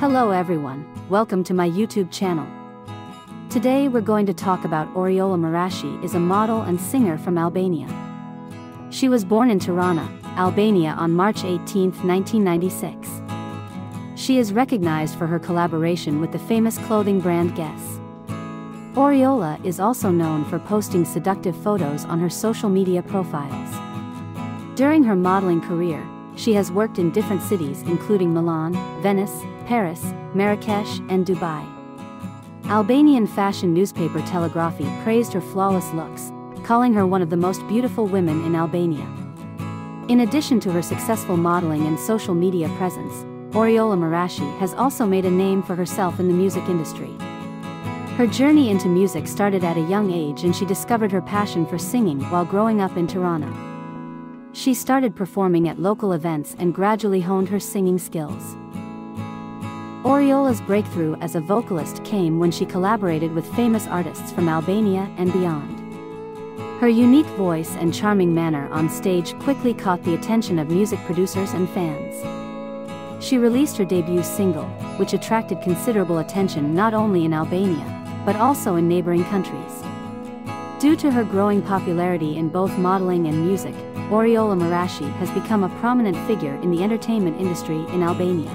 Hello everyone, welcome to my YouTube channel. Today we're going to talk about Oriola Marashi is a model and singer from Albania. She was born in Tirana, Albania on March 18, 1996. She is recognized for her collaboration with the famous clothing brand Guess. Oriola is also known for posting seductive photos on her social media profiles. During her modeling career, she has worked in different cities including Milan, Venice, Paris, Marrakesh, and Dubai. Albanian fashion newspaper Telegrafi praised her flawless looks, calling her one of the most beautiful women in Albania. In addition to her successful modeling and social media presence, Oriola Marashi has also made a name for herself in the music industry. Her journey into music started at a young age and she discovered her passion for singing while growing up in Tirana. She started performing at local events and gradually honed her singing skills. Oriola's breakthrough as a vocalist came when she collaborated with famous artists from Albania and beyond. Her unique voice and charming manner on stage quickly caught the attention of music producers and fans. She released her debut single, which attracted considerable attention not only in Albania, but also in neighboring countries. Due to her growing popularity in both modeling and music, Oriola Marashi has become a prominent figure in the entertainment industry in Albania.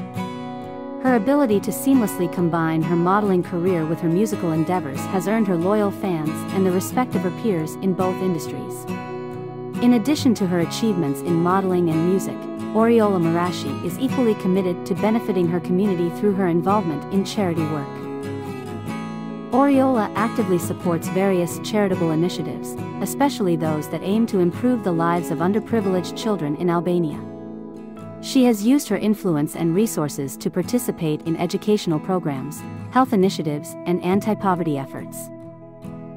Her ability to seamlessly combine her modeling career with her musical endeavors has earned her loyal fans and the respect of her peers in both industries. In addition to her achievements in modeling and music, Oriola Marashi is equally committed to benefiting her community through her involvement in charity work. Oriola actively supports various charitable initiatives, especially those that aim to improve the lives of underprivileged children in Albania. She has used her influence and resources to participate in educational programs, health initiatives, and anti-poverty efforts.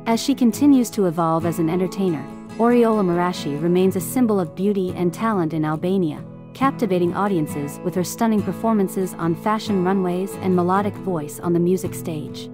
As she continues to evolve as an entertainer, Oriola Marashi remains a symbol of beauty and talent in Albania, captivating audiences with her stunning performances on fashion runways and melodic voice on the music stage.